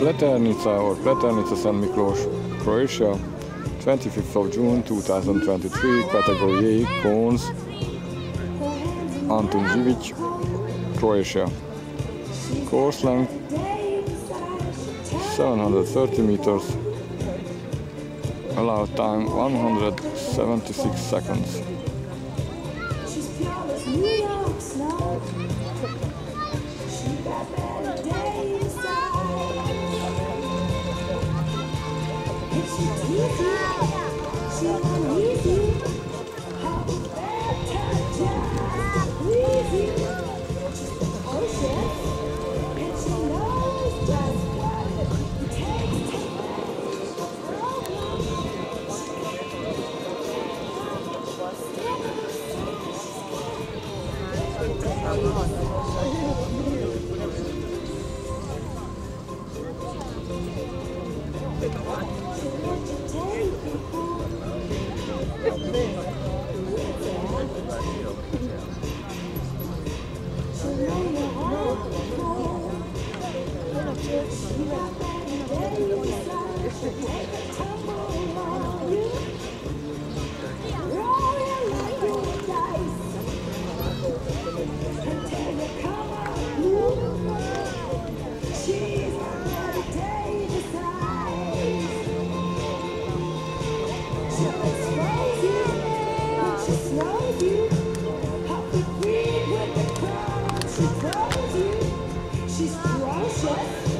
Pleternica or Pleternica St. Miklos, Croatia, 25th of June 2023, category A, cones, Antun Živić, Croatia. Course length 730 meters, allowed time 176 seconds. 你好 Thank you. She's precious.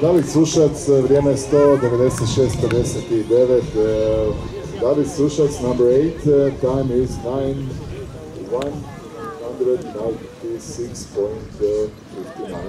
David Sušac, vrijeme je 196.59. David Sušac, number 8, time is 9, 196.59.